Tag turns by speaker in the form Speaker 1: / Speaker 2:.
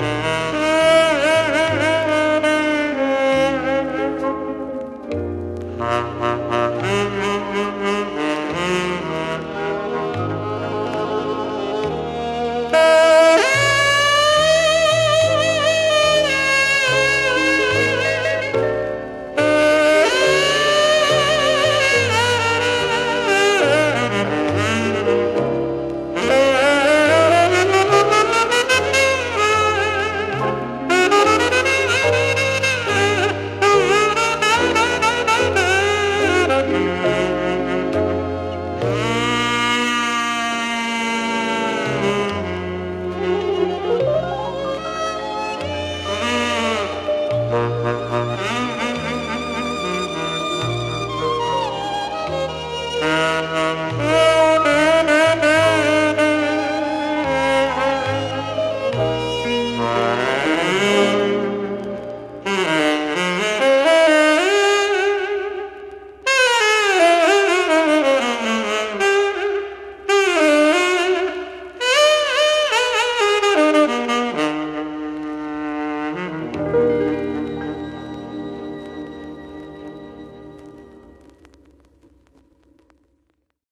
Speaker 1: Música